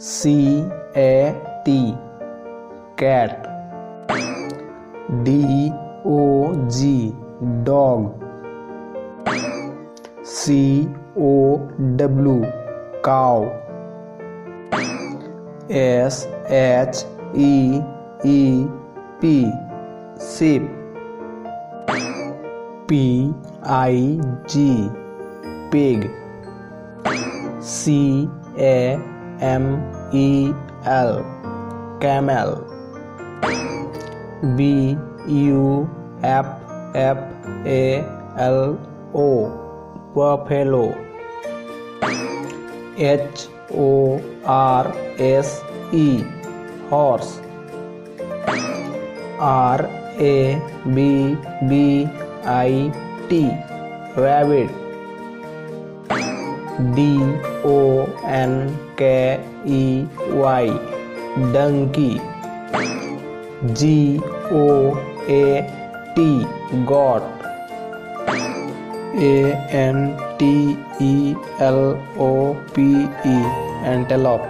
C A T cat D O G dog C O W cow S H E E P sheep P I G pig C A M E L camel B U F F A L O buffalo H O R S E horse R A B B I T rabbit D O N K E Y donkey G O A T goat A N T E L O P E antelope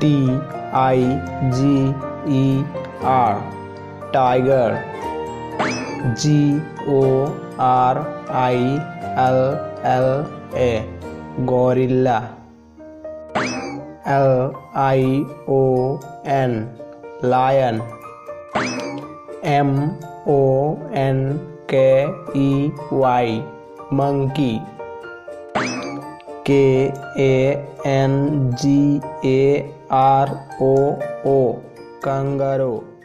T I G E R tiger G O R I L L A gorilla L I O N lion M O N K E Y monkey K A N G A R O O kangaroo